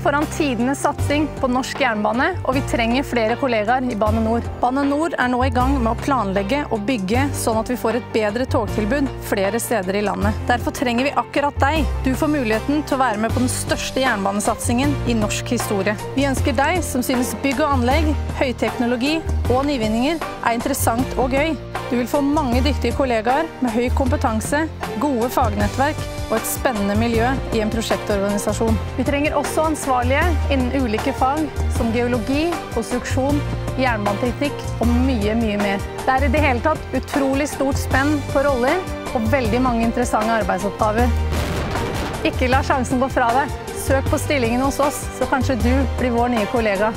foran tidenes satsing på norsk jernbane, og vi trenger flere kollegaer i Bane NOR. Bane NOR er nå i gang med å planlegge og bygge sånn at vi får et bedre togtilbud flere steder i landet. Derfor trenger vi akkurat deg. Du får muligheten til å være med på den største jernbanesatsingen i norsk historie. Vi ønsker deg som synes bygg og anlegg, høyteknologi og nyvinninger er interessant og gøy. Du vil få mange dyktige kollegaer med høy kompetanse, gode fagnettverk og et spennende miljø i en prosjektorganisasjon. Vi trenger også ansvarlige innen ulike fag som geologi, konstruksjon, jernbaneteknikk og mye, mye mer. Det er i det hele tatt utrolig stort spenn på roller og veldig mange interessante arbeidsoppgaver. Ikke la sjansen gå fra deg. Søk på stillingen hos oss, så kanskje du blir vår nye kollega.